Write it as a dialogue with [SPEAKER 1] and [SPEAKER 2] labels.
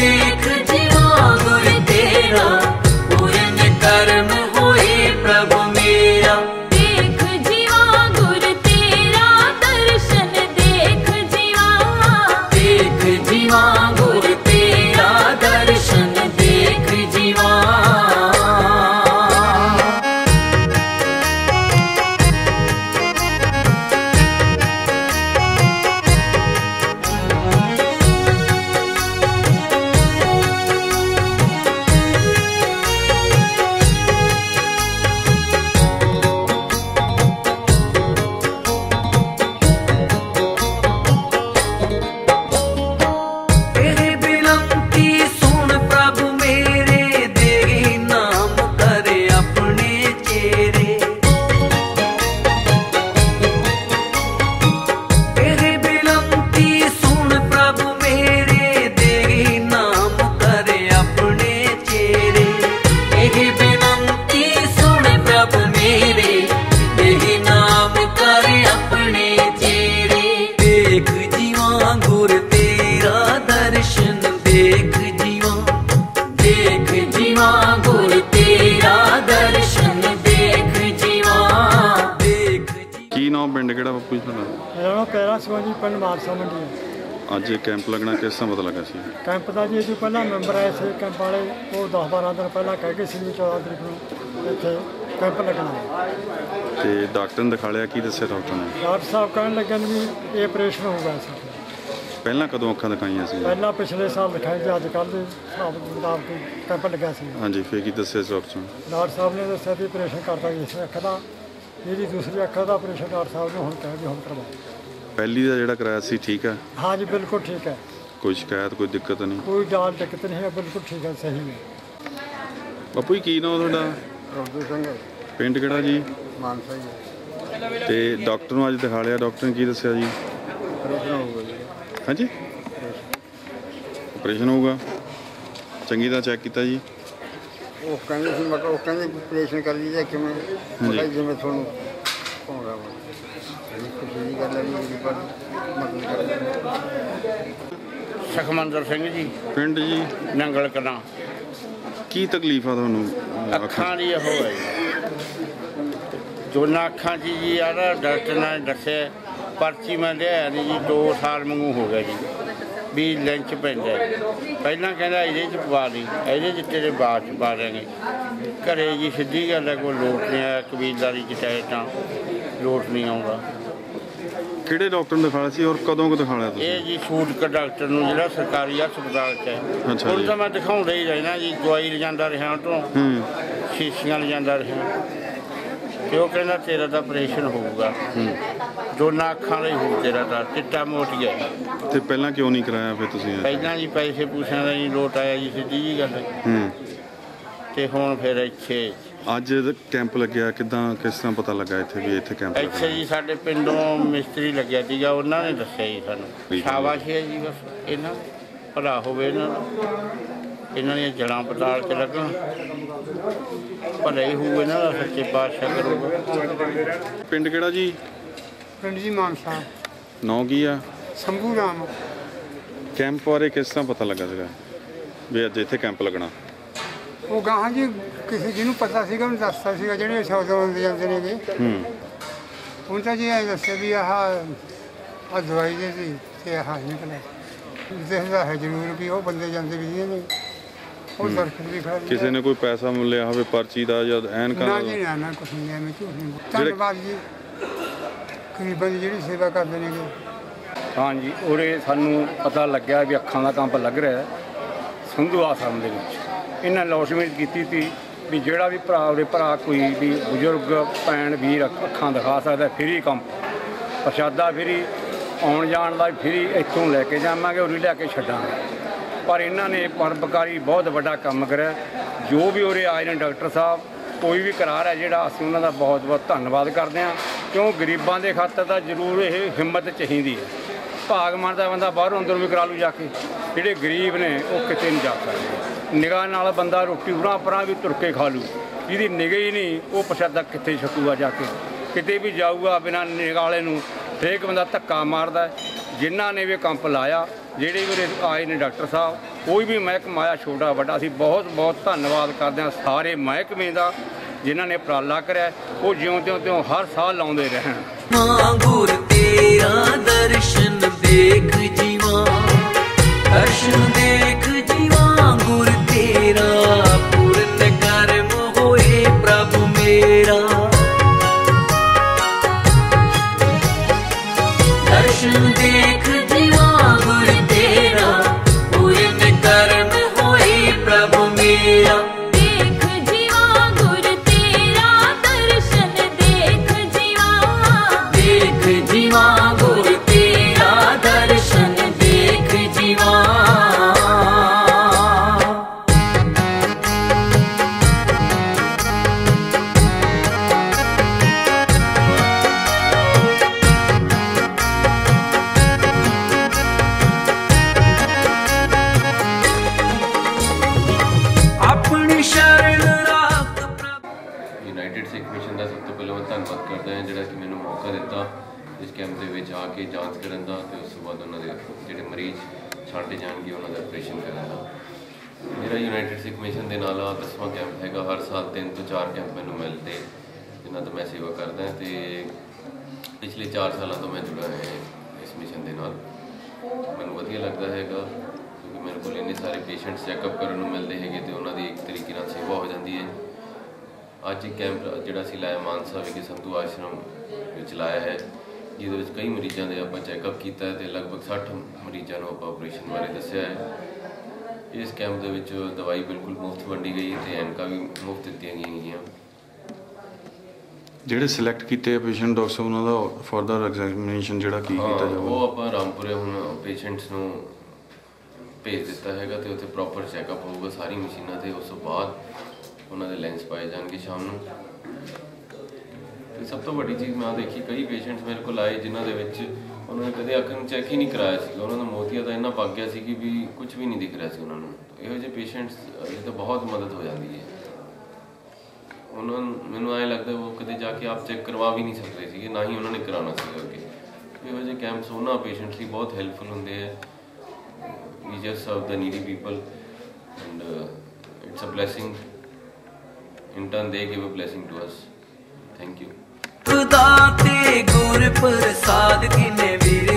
[SPEAKER 1] ਦਰਸ਼ਨ
[SPEAKER 2] ਕੀ ਨਾਮ ਪਿੰਡ ਕਿਹੜਾ ਬਾਪੂ ਜੀ ਤੁਹਾਡਾ?
[SPEAKER 3] ਮੇਰਾ ਨਾਮ ਕੈਰਾ ਸਿੰਘ ਜੀ ਪਿੰਡ ਮਾਰਸਾ ਮੰਡੀ ਹੈ।
[SPEAKER 2] ਅੱਜ ਇਹ ਕੈਂਪ ਲੱਗਣਾ ਕਿਸ ਤਰ੍ਹਾਂ ਪਤਾ ਲੱਗਾ ਸੀ?
[SPEAKER 3] ਕੈਂਪ ਦਾ ਜੀ ਇਹ ਜੋ ਪਹਿਲਾਂ ਮੈਂਬਰ ਆਏ ਸੀ ਕੈਂਪ ਵਾਲੇ ਉਹ 10 12 ਦਿਨ ਪਹਿਲਾਂ ਕਹਿ ਗਏ ਸੀ ਵੀ 14 ਤਰੀਕ ਨੂੰ ਇੱਥੇ ਕੈਂਪ ਲੱਗਣਾ ਹੈ।
[SPEAKER 2] ਤੇ ਡਾਕਟਰ ਨੇ ਦਿਖਾ ਲਿਆ ਕੀ ਦੱਸਿਆ ਡਾਕਟਰ ਨੇ?
[SPEAKER 3] ਡਾਕਟਰ ਸਾਹਿਬ ਕਹਿਣ ਲੱਗੇ ਨੇ ਵੀ ਇਹ ਆਪਰੇਸ਼ਨ ਹੋਊਗਾ ਸਾਡਾ
[SPEAKER 2] ਪਹਿਲਾਂ ਕਦੋਂ ਅੱਖਾਂ ਦਿਖਾਈਆਂ ਸੀ?
[SPEAKER 3] ਪਹਿਲਾਂ ਪਿਛਲੇ ਸਾਲ ਦਿਖਾਈ ਜੀ ਅੱਜ ਕੱਲ੍ਹ ਦੇ ਹਿਸਾਬ ਕਿਤਾਬ ਤੇ ਕੈਂਪ ਲੱਗਿਆ ਸੀ।
[SPEAKER 2] ਹਾਂਜੀ ਫੇਰ ਕੀ ਦੱਸਿਆ ਸੀ ਡਾਕਟਰ ਨੇ?
[SPEAKER 3] ਡਾਕਟਰ ਸਾਹਿਬ ਨੇ ਦੱਸਿਆ ਵੀ ਆਪਰੇਸ਼ਨ ਕਰਦਾ ਜੀ ਇਸ ਅੱਖ ਦਾ ਜਿਹੜੀ ਦੂਸਰੀ ਅੱਖ ਦਾ ਆਪਰੇਸ਼ਨ ਡਾਕਟਰ ਸਾਹਿਬ ਨੇ ਹੁਣ ਕਹਿ ਵੀ ਹੁਣ ਕਰਵਾਓ
[SPEAKER 2] ਪਹਿਲੀ ਦਾ ਜਿਹੜਾ ਕਰਾਇਆ ਸੀ ਠੀਕ ਹੈ?
[SPEAKER 3] ਹਾਂ ਜੀ ਬਿਲਕੁਲ ਠੀਕ ਹੈ।
[SPEAKER 2] ਕੋਈ ਸ਼ਿਕਾਇਤ ਕੋਈ ਦਿੱਕਤ ਨਹੀਂ?
[SPEAKER 3] ਕੋਈ ਡਾਲ ਦਿੱਕਤ ਨਹੀਂ ਹੈ ਬਿਲਕੁਲ ਠੀਕ ਹੈ ਸਹੀ ਹੈ।
[SPEAKER 2] ਬਾਪੂ ਜੀ ਕੀ ਨਾਮ ਤੁਹਾਡਾ?
[SPEAKER 4] ਰੋਦੂ ਸਿੰਘ
[SPEAKER 2] ਪਿੰਡ ਕਿਹੜਾ ਜੀ?
[SPEAKER 4] ਮਾਨਸਾ ਜੀ।
[SPEAKER 2] ਤੇ ਡਾਕਟਰ ਨੂੰ ਅੱਜ ਦਿਖਾ ਲਿਆ ਡਾਕਟਰ ਨੇ ਕੀ ਦੱਸਿਆ ਜੀ?
[SPEAKER 4] ਆਪਰੇਸ਼ਨ ਹੋਊਗਾ ਜੀ।
[SPEAKER 2] ਹਾਂਜੀ। ਆਪਰੇਸ਼ਨ ਹੋਊਗਾ। ਚੰਗੀ ਤਰ੍ਹਾਂ ਚੈੱਕ ਕੀਤਾ ਜੀ।
[SPEAKER 4] ਉਹ ਕਹਿੰਦੇ ਸੀ ਮੈਂ ਕਿਹਾ ਉਹ ਕਹਿੰਦੇ ਆਪਰੇਸ਼ਨ ਕਰ ਲਈ ਜਾਂ ਕਿਵੇਂ? ਜਿਵੇਂ ਤੁਹਾਨੂੰ ਪਾਉਂਦਾ ਵਾ। ਇਹ ਖੁਸ਼ੀ ਦੀ ਗੱਲ ਹੈ ਵੀ ਮੇਰੀ ਪਰ ਮਦਦ ਕਰ
[SPEAKER 5] ਸੁਖਮੰਦਰ ਸਿੰਘ ਜੀ
[SPEAKER 2] ਪਿੰਡ ਜੀ।
[SPEAKER 5] ਨੰਗਲ ਕਲਾਂ।
[SPEAKER 2] ਕੀ ਤਕਲੀਫ ਆ ਤੁਹਾਨੂੰ
[SPEAKER 5] ਅੱਖਾਂ ਦੀ ਉਹ ਹੈ ਜੀ। ਦੋਨਾਂ ਅੱਖਾਂ ਜੀ ਆ ਨਾ ਡਾਕਟਰ ਨੇ ਦੱਸਿਆ ਪਰਚੀ ਮੈਂ ਲਿਆ ਨਹੀਂ ਜੀ 2 ਸਾਲ ਮੰਗੂ ਹੋ ਗਿਆ ਜੀ। ਵੀ ਲੈਂਚ ਪੈਂਦਾ। ਪਹਿਲਾਂ ਕਹਿੰਦਾ ਇਹਦੇ 'ਚ ਪਵਾ ਲਈ ਇਹਦੇ 'ਚ ਤੇਰੇ ਬਾਅਦ 'ਚ ਪਾ ਦੇਣਗੇ ਘਰੇ ਜੀ ਸਿੱਧੀ ਗੱਲ ਹੈ ਕੋਈ ਲੋਟ ਨਹੀਂ ਆਇਆ ਕਬੀਲਦਾਰੀ 'ਚ ਚਾਹੇ ਤਾਂ ਲੋਟ ਨਹੀਂ ਆਉਂਦਾ।
[SPEAKER 2] ਕਿਹੜੇ ਡਾਕਟਰ ਨੂੰ ਦਿਖਾਇਆ ਸੀ ਔਰ ਕਦੋਂ ਕੁ ਦਿਖਾਇਆ
[SPEAKER 5] ਇਹ
[SPEAKER 2] ਤੁਸੀਂ
[SPEAKER 5] ਜੀ ਸੂਟ ਕ ਡਾਕਟਰ ਨੂੰ ਜਿਹੜਾ ਸਰਕਾਰੀ ਹਸਪਤਾਲ 'ਚ ਹੈ। ਹੁਣ
[SPEAKER 2] ਜੀ।
[SPEAKER 5] ਤਾਂ ਮੈਂ ਦਿਖਾਉਂਦਾ ਹੀ ਰਹਿਣਾ ਜੀ ਦਵਾਈ ਲਿਜਾਂਦਾ ਰਿਹਾ ਤੋਂ
[SPEAKER 2] ਹੂੰ।
[SPEAKER 5] ਸ਼ੀਸ਼ੀਆਂ ਲਿਜਾਂਦਾ ਰਿਹਾ। ਉਹ ਕਹਿੰਦਾ ਤੇਰਾ ਤਾਂ ਆਪਰੇਸ਼ਨ ਹੋਊਗਾ
[SPEAKER 2] ਹੂੰ
[SPEAKER 5] ਦੋਨਾਂ ਅੱਖਾਂ ਲਈ ਹੋਊ ਤੇਰਾ ਤਾਂ ਚਿੱਟਾ ਮੋਟ ਗਿਆ
[SPEAKER 2] ਤੇ ਪਹਿਲਾਂ ਕਿਉਂ ਨਹੀਂ ਕਰਾਇਆ ਫਿਰ ਤੁਸੀਂ ਇਹ?
[SPEAKER 5] ਪਹਿਲਾਂ ਜੀ ਪੈਸੇ ਪੂਸਿਆਂ ਦਾ ਨਹੀਂ ਲੋਟ ਆਇਆ ਜੀ ਸਿੱਧੀ ਜੀ ਗੱਲ ਹੈ।
[SPEAKER 2] ਹੂੰ
[SPEAKER 5] ਤੇ ਹੁਣ ਫਿਰ ਇੱਥੇ
[SPEAKER 2] ਅੱਜ ਕੈਂਪ ਲੱਗਿਆ ਕਿਦਾਂ ਕਿਸ ਤਰ੍ਹਾਂ ਪਤਾ ਲੱਗਾ ਇੱਥੇ ਵੀ ਇੱਥੇ ਕੈਂਪ
[SPEAKER 5] ਇੱਥੇ ਜੀ ਸਾਡੇ ਪਿੰਡੋਂ ਮਿਸਤਰੀ ਲੱਗਿਆ ਸੀਗਾ ਉਹਨਾਂ ਨੇ ਦੱਸਿਆ ਜੀ ਸਾਨੂੰ
[SPEAKER 2] ਹੈ।
[SPEAKER 5] ਸ਼ਾਬਾਸ਼ ਹੈ ਜੀ ਬਸ ਇਹਨਾਂ ਭਲਾ ਹੋਵੇ ਇਹਨਾਂ ਦਾ ਇਹਨਾਂ ਦੀਆਂ ਜੜਾਂ ਪਤਾਲ ਕੇ ਲੱਗਣ। ਭਲੇ ਹੀ ਹੋਊ ਇਹਨਾਂ ਦਾ ਸੱਚੇ ਪਾਤਸ਼ਾਹ ਕਰੂਗਾ।
[SPEAKER 2] ਪਿੰਡ ਕਿਹੜਾ ਜੀ?
[SPEAKER 4] ਪਿੰਡ ਜੀ ਮਾਨਸਾ।
[SPEAKER 2] ਨਾਂ ਕੀ ਆ?
[SPEAKER 4] ਸੰਭੂ ਰਾਮ।
[SPEAKER 2] ਕੈਂਪ ਬਾਰੇ ਕਿਸ ਤਰ੍ਹਾਂ ਪਤਾ ਲੱਗਾ ਸੀਗਾ? ਵੀ ਅੱਜ ਇੱਥੇ ਕੈਂਪ ਲੱਗਣਾ।
[SPEAKER 4] ਉਹ ਗਾਹਾਂ ਜੀ ਕਿਸੇ ਜਿਹਨੂੰ ਪਤਾ ਸੀਗਾ ਉਹਨੂੰ ਦੱਸਦਾ ਸੀਗਾ ਜਿਹੜੇ ਸੌਦਾ ਹੁੰਦੇ ਜਾਂਦੇ ਨੇਗੇ
[SPEAKER 2] ਹੂੰ।
[SPEAKER 4] ਹੁਣ ਤਾਂ ਜੀ ਇਹ ਦੱਸਿਆ ਵੀ ਆਹ ਆ ਦਵਾਈ ਦੇ ਸੀ ਤੇ ਆਹ ਨਿਕਲਿਆ ਦੇਖਦਾ ਹੈ ਜ਼ਰੂਰ ਵੀ ਉਹ ਬੰਦੇ ਜਾਂਦੇ ਵੀ ਨੇ ਉਹ ਦਰਖਤ ਵੀ ਖੜਾ
[SPEAKER 2] ਕਿਸੇ ਨੇ ਕੋਈ ਪੈਸਾ ਮਿਲਿਆ ਹੋਵੇ ਪਰਚੀ ਦਾ ਜਾਂ ਐਨਕਾਂ
[SPEAKER 4] ਨਾ
[SPEAKER 2] ਦਾ?
[SPEAKER 4] ਜੀ ਨਾ ਨਾ ਕੁਛ ਨਹੀਂ ਐਵੇਂ ਝੂਠ ਨਹੀਂ ਧੰਨਵਾਦ ਜੀ। ਗਰੀਬਾਂ ਦੀ ਜਿਹੜੀ ਸੇਵਾ ਕਰਦੇ ਨੇਗੇ।
[SPEAKER 6] ਹਾਂਜੀ ਉਰੇ ਸਾਨੂੰ ਪਤਾ ਲੱਗਿਆ ਵੀ ਅੱਖਾਂ ਦਾ ਕੰਪ ਲੱਗ ਰਿਹਾ ਹੈ ਸੰਧੂ ਆਸਰਮ ਦੇ ਵਿੱਚ। ਇਹਨਾਂ ਅਨਾਉਂਸਮੈਂਟ ਕੀਤੀ ਸੀ ਵੀ ਜਿਹੜਾ ਵੀ ਭਰਾ ਉਰੇ ਭਰਾ ਕੋਈ ਵੀ ਬਜ਼ੁਰਗ ਭੈਣ ਵੀਰ ਅੱਖ- ਅੱਖਾਂ ਦਿਖਾ ਸਕਦਾ ਫ੍ਰੀ ਕੰਪ। ਪ੍ਰਸ਼ਾਦਾ ਫ੍ਰੀ ਆਉਣ ਜਾਣ ਦਾ ਫ੍ਰੀ ਇੱਥੋਂ ਲੈ ਕੇ ਜਾਵਾਂਗੇ ਉਰੇ ਲਿਆ ਕੇ ਛੱਡਾਂਗੇ। ਪਰ ਇਹਨਾਂ ਨੇ ਪਰਪਕਾਰੀ ਬਹੁਤ ਵੱਡਾ ਕੰਮ ਕਰਿਆ। ਜੋ ਵੀ ਉਰੇ ਆਏ ਨੇ ਡਾਕਟਰ ਸਾਹਿਬ, ਕੋਈ ਵੀ ਕਰਾਰ ਹੈ ਜਿਹੜਾ, ਅਸੀਂ ਉਹਨਾਂ ਦਾ ਬਹੁਤ ਬਹੁਤ ਧੰਨਵਾਦ ਕਰਦੇ ਹਾਂ। ਕਿਉਂ? ਗਰੀਬਾਂ ਦੇ ਖਾਤਰ ਤਾਂ ਜ਼ਰੂਰ ਇਹ ਹਿੰਮਤ ਚਾਹੀਦੀ ਹੈ। ਭਾਗ ਮੰਨਦਾ ਬੰਦਾ ਬਾਹਰੋਂ ਅੰਦਰੋਂ ਵੀ ਕਰਾ ਲੂ ਜਾ ਕੇ। ਜਿਹੜੇ ਗਰੀਬ ਨੇ, ਉਹ ਕਿਤੇ ਨਹੀਂ ਜਾ ਸਕਦੇ। ਨਿਗਾਹ ਨਾਲ ਬੰਦਾ ਰੋਟੀ ਉਰਾਂ ਪਰਾਂ ਵੀ ਤੁਰ ਕੇ ਖਾ ਲੂ। ਜਿਹਦੀ ਨਿਗਾਹ ਹੀ ਨਹੀਂ, ਉਹ ਪ੍ਰਸ਼ਾਦਾ ਕਿੱਥੇ ਛਕੂਗਾ ਜਾ ਕੇ? ਕਿਤੇ ਵੀ ਜਾਊਗਾ ਬਿਨਾਂ ਨਿਗਾਹ ਵਾਲੇ ਨੂੰ, ਹਰੇਕ ਬੰਦਾ ਧੱਕਾ ਮਾਰਦਾ ਜਿਨ੍ਹਾਂ ਨੇ ਵੀ ਕੰਪ ਲਾਇਆ ਜਿਹੜੇ ਵੀ ਆਏ ਨੇ ਡਾਕਟਰ ਸਾਹਿਬ, ਕੋਈ ਵੀ ਮਹਿਕਮਾ ਆਇਆ ਛੋਟਾ ਵੱਡਾ, ਅਸੀਂ ਬਹੁਤ ਬਹੁਤ ਧੰਨਵਾਦ ਕਰਦੇ ਹਾਂ ਸਾਰੇ ਮਹਿਕਮੇ ਦਾ, ਜਿਨ੍ਹਾਂ ਨੇ ਉਪਰਾਲਾ ਕਰਿਆ ਉਹ ਜਿਉਂ ਤਿਉਂ ਤਿਉਂ ਹਰ ਸਾਲ ਲਾਉਂਦੇ ਰਹਿਣ।
[SPEAKER 1] ਮਾਂਗੁਰ ਤੇਰਾ ਦਰਸ਼ਨ ਦੇਖ ਜੀਵਾ, ਦਰਸ਼ਨ ਦੇਖ ਜੀਵਾ ਗੁਰ ਤੇਰਾ ਪੂਰਨ ਕਰਮ ਹੋਏ ਪ੍ਰਭ ਮੇਰਾ। ਦਰਸ਼ਨ ਦੇਖ
[SPEAKER 7] ਇਸ ਕੈਂਪ ਦੇ ਵਿੱਚ ਆ ਕੇ ਜਾਂਚ ਕਰਨ ਦਾ ਤੇ ਉਸ ਤੋਂ ਬਾਅਦ ਉਹਨਾਂ ਦੇ ਜਿਹੜੇ ਮਰੀਜ਼ ਛੱਡੇ ਜਾਣਗੇ, ਉਹਨਾਂ ਦਾ ਆਪਰੇਸ਼ਨ ਕਰਨ ਦਾ। ਮੇਰਾ ਯੂਨਾਈਟਿਡ ਸਿੱਖ ਮਿਸ਼ਨ ਦੇ ਨਾਲ ਆ ਦਸਵਾਂ ਕੈਂਪ ਹੈਗਾ। ਹਰ ਸਾਲ ਤਿੰਨ ਤੋਂ ਚਾਰ ਕੈਂਪ ਮੈਨੂੰ ਮਿਲਦੇ, ਜਿਨ੍ਹਾਂ ਤੋਂ ਮੈਂ ਸੇਵਾ ਕਰਦਾ ਹਾਂ ਤੇ ਪਿਛਲੇ 4 ਸਾਲਾਂ ਤੋਂ ਮੈਂ ਜੁੜਾ ਹੈ ਇਸ ਮਿਸ਼ਨ ਦੇ ਨਾਲ। ਮੈਨੂੰ ਵਧੀਆ ਲੱਗਦਾ ਹੈਗਾ, ਕਿਉਂਕਿ ਮੇਰੇ ਕੋਲ ਇੰਨੇ ਸਾਰੇ ਪੇਸ਼ੈਂਟਸ ਚੈੱਕਅਪ ਕਰਨ ਨੂੰ ਮਿਲਦੇ ਹੈਗੇ ਤੇ ਉਹਨਾਂ ਦੀ ਇੱਕ ਤਰੀਕੇ ਨਾਲ ਸੇਵਾ ਹੋ ਜਾਂਦੀ ਹੈ। ਅੱਜ ਇੱਕ ਕੈਂਪ ਜਿਹੜਾ ਅਸੀਂ ਲਾਇਆ ਮਾਨਸਾ ਵਿਖੇ ਸੰਧੂ ਆਸ਼ਰਮ ਵਿੱਚ ਲਾਇਆ ਹੈ। ਜਿਹਦੇ ਵਿੱਚ ਕਈ ਮਰੀਜ਼ਾਂ ਦੇ ਆਪਾਂ ਚੈੱਕਅਪ ਕੀਤਾ ਹੈ ਤੇ ਲਗਭਗ 60 ਮਰੀਜ਼ਾਂ ਨੂੰ ਆਪਾਂ ਆਪਰੇਸ਼ਨ ਬਾਰੇ ਦੱਸਿਆ ਹੈ। ਇਸ ਕੈਂਪ ਦੇ ਵਿੱਚ ਦਵਾਈ ਬਿਲਕੁਲ ਮੁਫਤ ਵੰਡੀ ਗਈ ਤੇ ਐਨਕਾਂ ਵੀ ਮੁਫਤ ਦਿੱਤੀਆਂ ਗਈਆਂ
[SPEAKER 2] ਜਿਹੜੇ ਸਿਲੈਕਟ ਕੀਤੇ ਪੇਸ਼ੈਂਟ ਡਾਕਟਰ ਸਾਹਿਬ ਉਹਨਾਂ ਦਾ ਫਰਦਰ ਐਗਜ਼ਾਮੀਨੇਸ਼ਨ ਜਿਹੜਾ ਕੀ ਕੀਤਾ ਜਾਊਗਾ
[SPEAKER 7] ਉਹ ਆਪਾਂ ਰਾਮਪੁਰੇ ਹੁਣ ਪੇਸ਼ੈਂਟਸ ਨੂੰ ਭੇਜ ਦਿੱਤਾ ਹੈਗਾ ਤੇ ਉੱਥੇ ਪ੍ਰੋਪਰ ਚੈੱਕਅਪ ਹੋਊਗਾ ਸਾਰੀ ਮਸ਼ੀਨਾਂ ਤੇ ਉਸ ਤੋਂ ਬਾਅਦ ਉਹਨਾਂ ਦੇ ਲੈਂਸ ਪਾਏ ਜਾਣਗੇ ਸ਼ਾਮ ਨੂੰ। ਤੇ ਸਭ ਤੋਂ ਵੱਡੀ ਚੀਜ਼ ਮੈਂ ਦੇਖੀ ਕਈ ਪੇਸ਼ੈਂਟਸ ਮੇਰੇ ਕੋਲ ਆਏ ਜਿਨ੍ਹਾਂ ਦੇ ਵਿੱਚ ਉਹਨਾਂ ਨੇ ਕਦੇ ਅੱਖ ਨੂੰ ਚੈੱਕ ਹੀ ਨਹੀਂ ਕਰਾਇਆ ਸੀ। ਉਹਨਾਂ ਦਾ ਮੋਤੀਆ ਤਾਂ ਇੰਨਾ ਪੱਕ ਗਿਆ ਸੀ ਕਿ ਵੀ ਕੁਝ ਵੀ ਨਹੀਂ ਦਿਖ ਰਿਹਾ ਸੀ ਉਹਨਾਂ ਨੂੰ। ਇਹੋ ਜਿਹੇ ਪੇਸ਼ੈਂਟਸ ਇਹ ਤਾਂ ਬਹੁਤ ਮਦਦ ਹੋ ਜਾਂਦੀ ਹੈ। ਉਹਨਾਂ ਮੈਨੂੰ ਐਂ ਲੱਗਦਾ ਉਹ ਕਦੇ ਜਾ ਕੇ ਆਪ ਚੈੱਕ ਕਰਵਾ ਵੀ ਨਹੀਂ ਸਕਦੇ ਸੀਗੇ ਨਾ ਹੀ ਉਹਨਾਂ ਨੇ ਕਰਾਉਣਾ ਸੀਗਾ ਅੱਗੇ। ਇਹੋ ਜਿਹੇ ਕੈਂਪਸ ਉਹਨਾਂ ਪੇਸ਼ੈਂਟਸ ਲਈ ਬਹੁਤ ਹੈਲਪਫੁਲ ਹੁੰਦੇ ਆ। we just serve the needy people and uh, it's a in turn they give a blessing to us. Thank you.
[SPEAKER 1] ਸਕਦਾ ਤੇ ਗੁਰ ਪ੍ਰਸਾਦ ਕਿਨੇ ਵੀਰ?